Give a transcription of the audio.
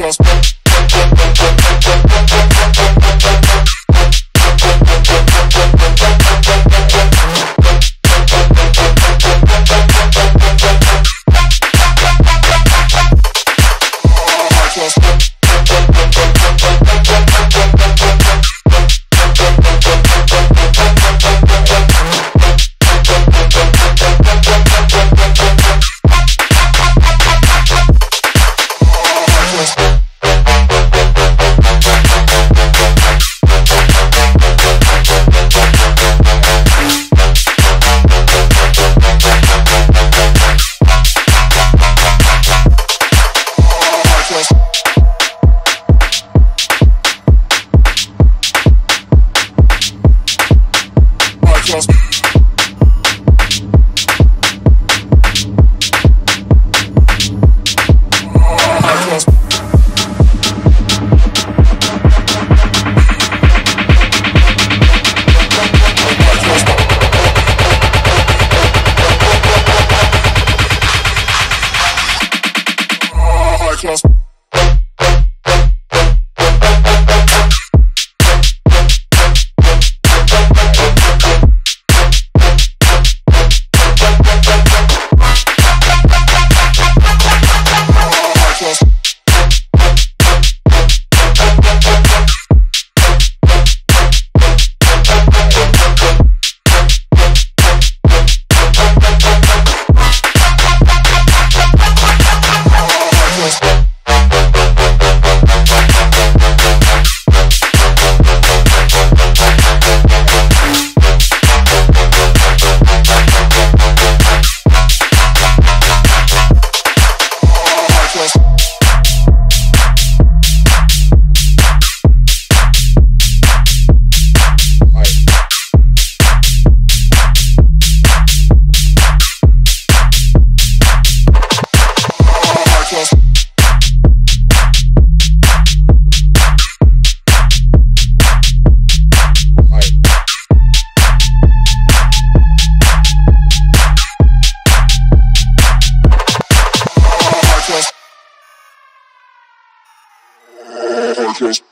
I. bitches. Podcast.